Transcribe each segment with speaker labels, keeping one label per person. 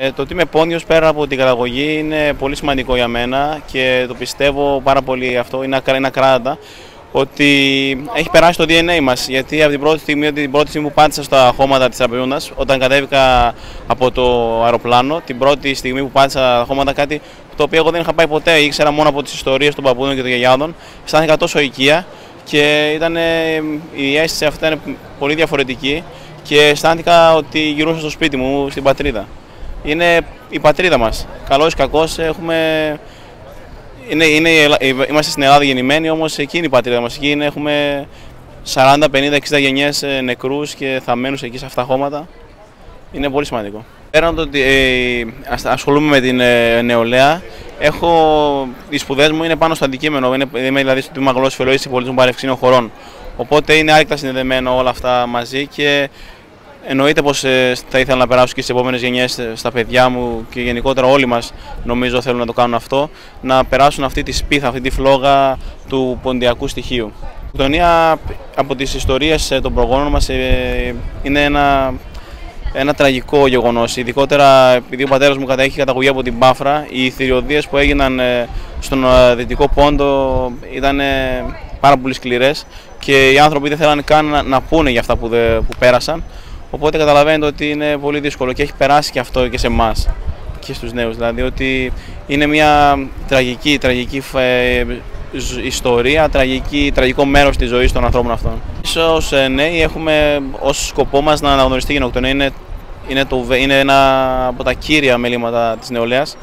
Speaker 1: Ε, το ότι είμαι πόνιος πέρα από την καταγωγή είναι πολύ σημαντικό για μένα και το πιστεύω πάρα πολύ αυτό, είναι, είναι ακράτα ότι έχει περάσει το DNA μας γιατί από την πρώτη στιγμή, την πρώτη στιγμή που πάτησα στα χώματα της Τραπεζούντας όταν κατέβηκα από το αεροπλάνο την πρώτη στιγμή που πάτησα στα χώματα κάτι το οποίο εγώ δεν είχα πάει ποτέ, ήξερα μόνο από τις ιστορίες των παππούδων και των γιαγιάδων αισθάνθηκα τόσο οικία και ήταν, η αίσθηση αυτή ήταν πολύ διαφορετική και αισθάνθηκα ότι γυρούσα στο σπίτι μου, στην πατρίδα είναι η πατρίδα μας. Καλός ή κακός έχουμε... Είναι, είναι, είμαστε στην Ελλάδα γεννημένοι, όμως εκεί είναι η πατρίδα μας. Εκεί είναι, έχουμε 40, 50, 60 γενιές ε, νεκρούς και θαμμένους εκεί σε αυτά τα χώματα. Είναι πολύ σημαντικό. Πέραν το ότι ε, ασχολούμαι με την ε, νεολαία, έχω, οι σπουδές μου είναι πάνω στο αντικείμενο. Είναι, είμαι δηλαδή στο τμήμα γλώσσα φιλολογία πολιτισμού παρευξήνων χωρών. Οπότε είναι άρρηκτα συνδεδεμένο όλα αυτά μαζί και Εννοείται πως ε, θα ήθελα να περάσω και στις επόμενες γενιές ε, στα παιδιά μου και γενικότερα όλοι μας νομίζω θέλουν να το κάνουν αυτό, να περάσουν αυτή τη σπίθα, αυτή τη φλόγα του ποντιακού στοιχείου. Η Εκτονία από τις ιστορίες ε, των προγόνων μας είναι ένα, ένα τραγικό γεγονός, ειδικότερα επειδή ο πατέρας μου έχει καταγωγή από την Πάφρα, οι θηριωδίες που έγιναν στον Δυτικό Πόντο ήταν πάρα πολύ σκληρές και οι άνθρωποι δεν θέλανε καν να, να πούνε για αυτά που, που πέρασαν. Οπότε καταλαβαίνετε ότι είναι πολύ δύσκολο και έχει περάσει και αυτό και σε εμάς και στους νέους. Δηλαδή ότι είναι μια τραγική, τραγική ε, ιστορία, τραγική, τραγικό μέρος της ζωής των ανθρώπων αυτών. Ίσως ε, νέοι έχουμε ως σκοπό μας να αναγνωριστεί η γενοκτονία. Είναι, είναι, το, είναι ένα από τα κύρια μελήματα της νεολαίας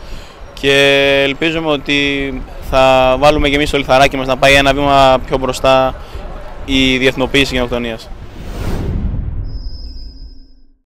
Speaker 1: και ελπίζουμε ότι θα βάλουμε και εμείς το λιθαράκι μας να πάει ένα βήμα πιο μπροστά η διεθνοποίηση γενοκτονίας.